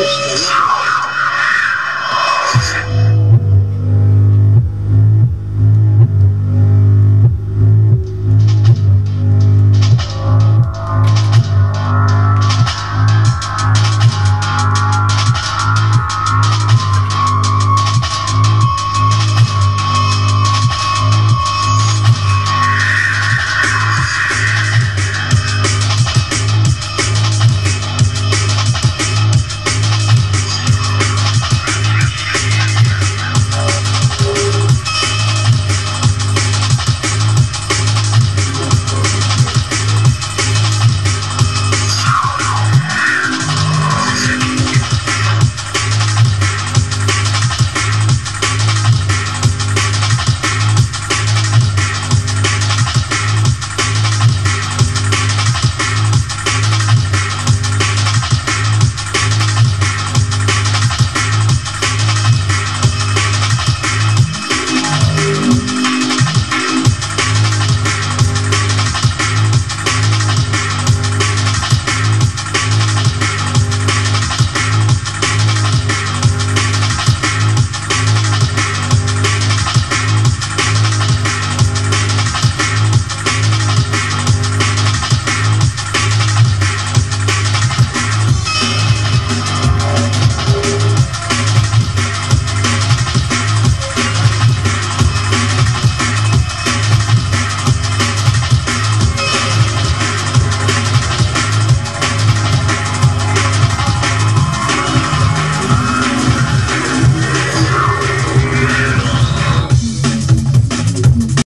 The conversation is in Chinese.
Interesting.